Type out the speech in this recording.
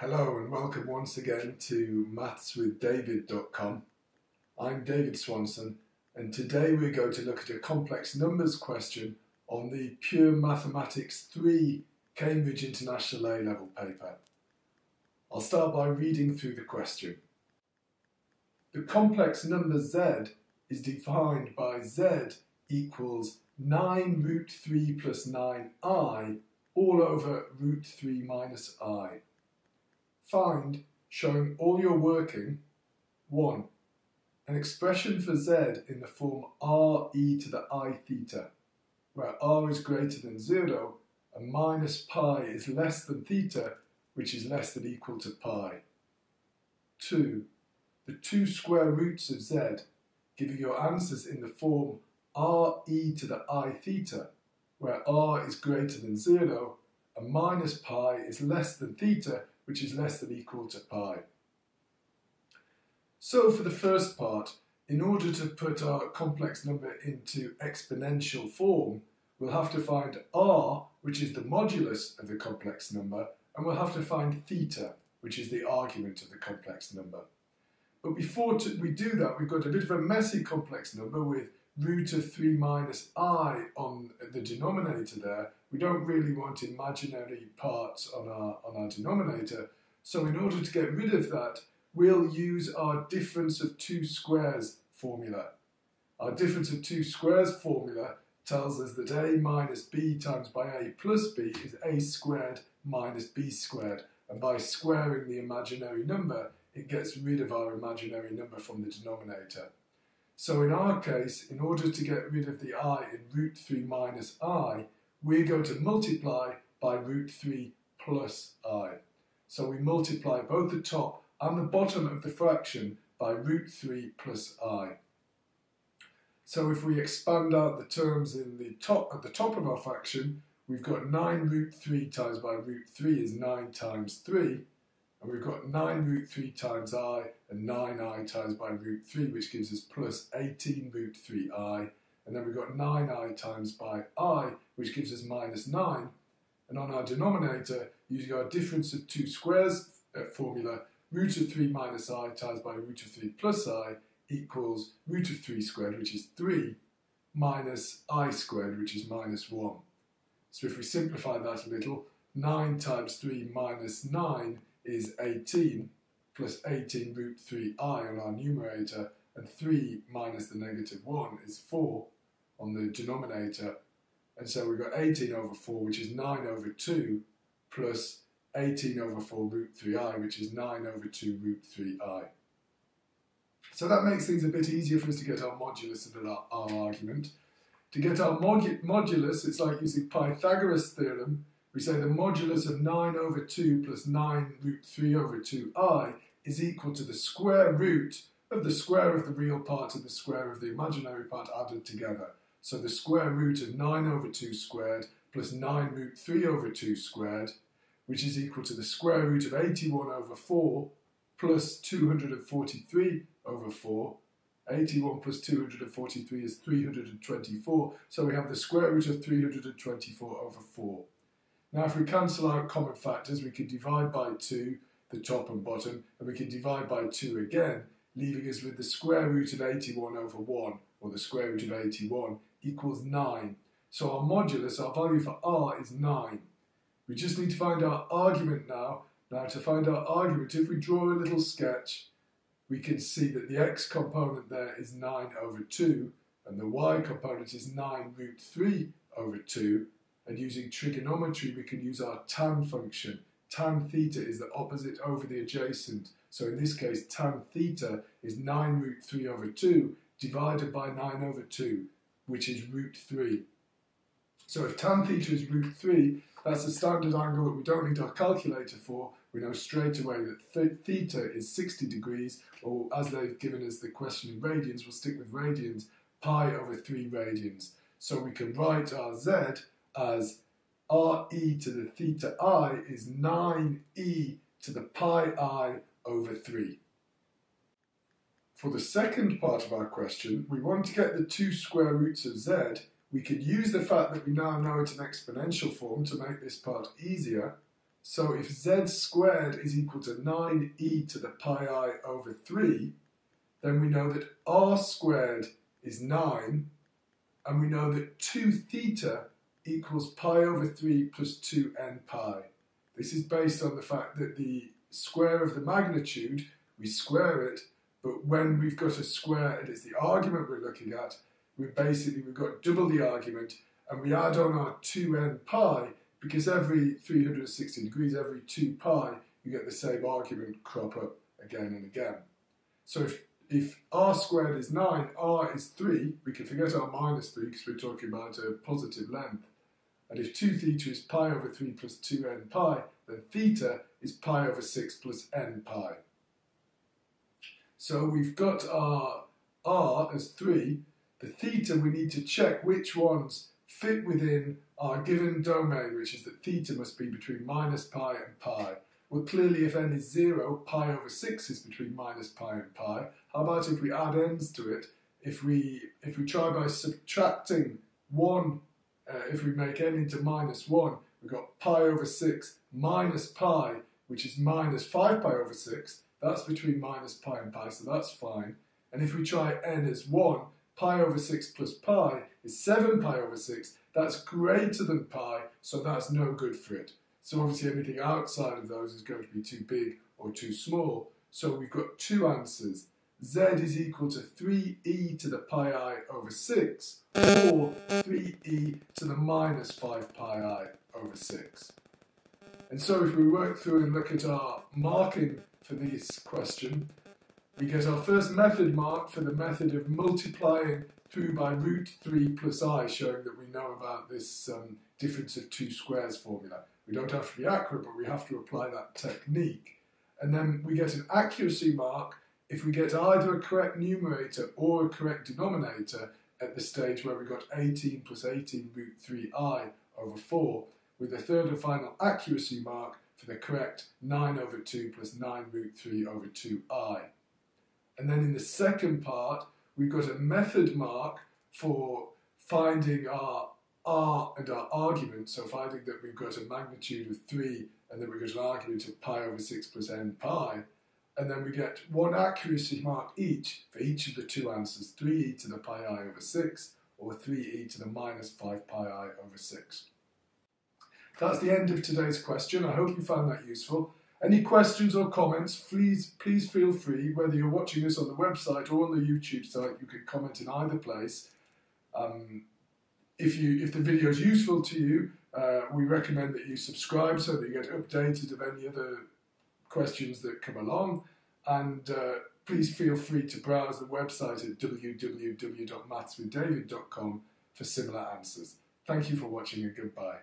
Hello and welcome once again to mathswithdavid.com. I'm David Swanson and today we're going to look at a complex numbers question on the Pure Mathematics 3 Cambridge International A-Level paper. I'll start by reading through the question. The complex number z is defined by z equals 9 root 3 plus 9i all over root 3 minus i. Find, showing all your working, 1. An expression for z in the form r e to the i theta, where r is greater than 0 and minus pi is less than theta, which is less than equal to pi. 2. The two square roots of z, giving your answers in the form r e to the i theta, where r is greater than 0 and minus pi is less than theta, which is less than equal to pi. So for the first part, in order to put our complex number into exponential form, we'll have to find r, which is the modulus of the complex number, and we'll have to find theta, which is the argument of the complex number. But before we do that, we've got a bit of a messy complex number with root of 3 minus i on the denominator there, we don't really want imaginary parts on our, on our denominator. So in order to get rid of that, we'll use our difference of two squares formula. Our difference of two squares formula tells us that a minus b times by a plus b is a squared minus b squared. And by squaring the imaginary number, it gets rid of our imaginary number from the denominator. So in our case, in order to get rid of the i in root 3 minus i, we're going to multiply by root 3 plus i. So we multiply both the top and the bottom of the fraction by root 3 plus i. So if we expand out the terms in the top at the top of our fraction, we've got 9 root 3 times by root 3 is 9 times 3. And we've got 9 root 3 times i and 9i times by root 3, which gives us plus 18 root 3i. And then we've got 9i times by i, which gives us minus 9. And on our denominator, using our difference of two squares uh, formula, root of 3 minus i times by root of 3 plus i equals root of 3 squared, which is 3, minus i squared, which is minus 1. So if we simplify that a little, 9 times 3 minus 9 is 18, plus 18 root 3i on our numerator, and 3 minus the negative 1 is 4 on the denominator. And so we've got 18 over 4, which is 9 over 2, plus 18 over 4 root 3i, which is 9 over 2 root 3i. So that makes things a bit easier for us to get our modulus of our, our argument. To get our modulus, it's like using Pythagoras' theorem. We say the modulus of 9 over 2 plus 9 root 3 over 2i is equal to the square root of the square of the real part and the square of the imaginary part added together. So the square root of 9 over 2 squared plus 9 root 3 over 2 squared, which is equal to the square root of 81 over 4 plus 243 over 4. 81 plus 243 is 324, so we have the square root of 324 over 4. Now if we cancel out common factors, we can divide by 2, the top and bottom, and we can divide by 2 again, leaving us with the square root of 81 over 1, or the square root of 81, equals 9. So our modulus, our value for r is 9. We just need to find our argument now. Now to find our argument, if we draw a little sketch, we can see that the x component there is 9 over 2, and the y component is 9 root 3 over 2. And using trigonometry, we can use our tan function. Tan theta is the opposite over the adjacent. So in this case, tan theta is 9 root 3 over 2 divided by 9 over 2 which is root 3. So if tan theta is root 3, that's a standard angle that we don't need our calculator for. We know straight away that th theta is 60 degrees, or as they've given us the question in radians, we'll stick with radians, pi over 3 radians. So we can write our z as re to the theta i is 9e to the pi i over 3. For the second part of our question, we want to get the two square roots of z. We could use the fact that we now know it in exponential form to make this part easier. So if z squared is equal to 9e to the pi i over 3, then we know that r squared is 9, and we know that 2 theta equals pi over 3 plus 2n pi. This is based on the fact that the square of the magnitude, we square it, but when we've got a square it's the argument we're looking at, we basically, we've got double the argument, and we add on our 2n pi, because every 360 degrees, every 2 pi, you get the same argument crop up again and again. So if, if r squared is 9, r is 3, we can forget our minus 3 because we're talking about a positive length. And if 2 theta is pi over 3 plus 2n pi, then theta is pi over 6 plus n pi. So we've got our r as 3. The theta, we need to check which ones fit within our given domain, which is that theta must be between minus pi and pi. Well, clearly if n is 0, pi over 6 is between minus pi and pi. How about if we add n's to it? If we, if we try by subtracting 1, uh, if we make n into minus 1, we've got pi over 6 minus pi, which is minus 5 pi over 6. That's between minus pi and pi, so that's fine. And if we try n as 1, pi over 6 plus pi is 7 pi over 6. That's greater than pi, so that's no good for it. So obviously anything outside of those is going to be too big or too small. So we've got two answers. z is equal to 3e to the pi i over 6, or 3e to the minus 5 pi i over 6. And so if we work through and look at our marking for this question, we get our first method mark for the method of multiplying through by root 3 plus i, showing that we know about this um, difference of two squares formula. We don't have to be accurate, but we have to apply that technique. And then we get an accuracy mark if we get either a correct numerator or a correct denominator at the stage where we got 18 plus 18 root 3i over 4, with a third and final accuracy mark for the correct 9 over 2 plus 9 root 3 over 2i. And then in the second part, we've got a method mark for finding our r and our argument, so finding that we've got a magnitude of 3 and then we've got an argument of pi over 6 plus n pi, and then we get one accuracy mark each for each of the two answers, 3e to the pi i over 6 or 3e to the minus 5 pi i over 6. That's the end of today's question. I hope you found that useful. Any questions or comments, please please feel free, whether you're watching this on the website or on the YouTube site, you can comment in either place. Um, if you if the video is useful to you, uh, we recommend that you subscribe so that you get updated of any other questions that come along. And uh, please feel free to browse the website at www.mathswithdavid.com for similar answers. Thank you for watching and goodbye.